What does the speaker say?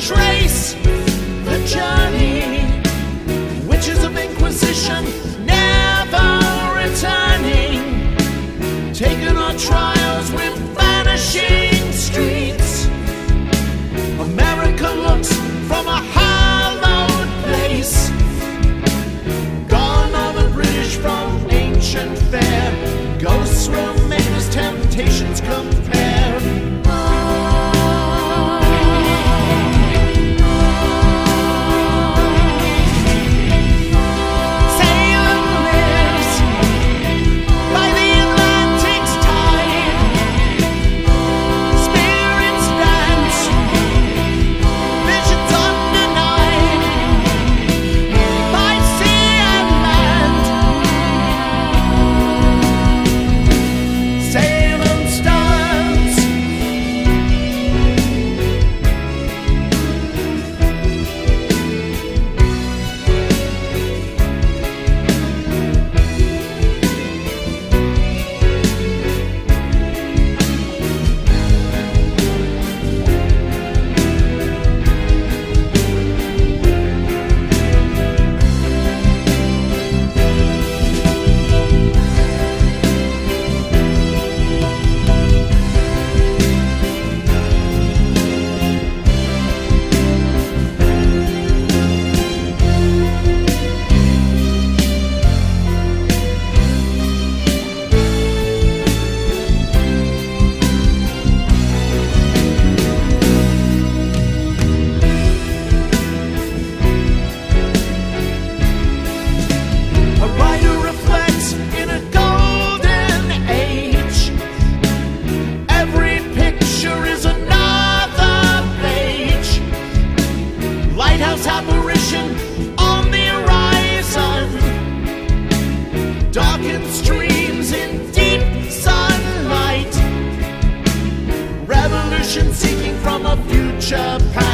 trace the journey, witches of Inquisition never returning, taken or tried. Japan.